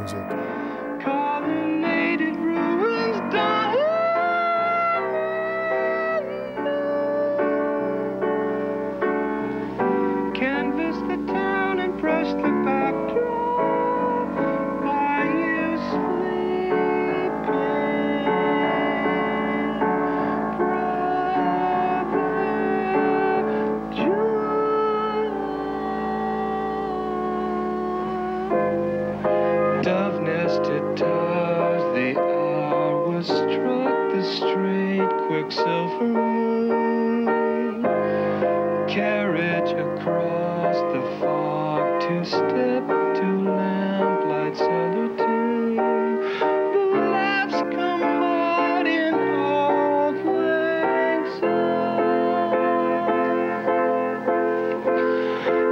music. Dove nested towers, the hour was struck, the straight quicksilver moon. Carriage across the fog, two step to lamplight solitude.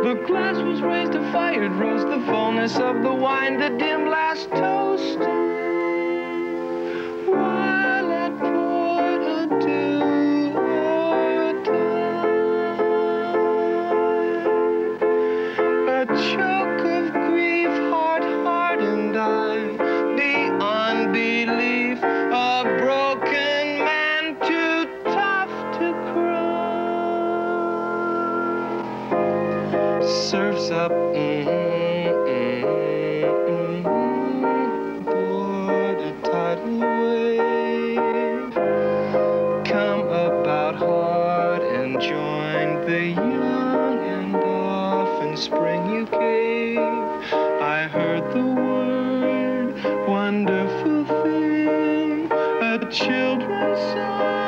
The glass was raised to fire, rose the fullness of the wine, the dim last toast. Surfs up, mm, board a tidal wave. Come about hard and join the young and often spring you gave. I heard the word, wonderful thing, a children's song.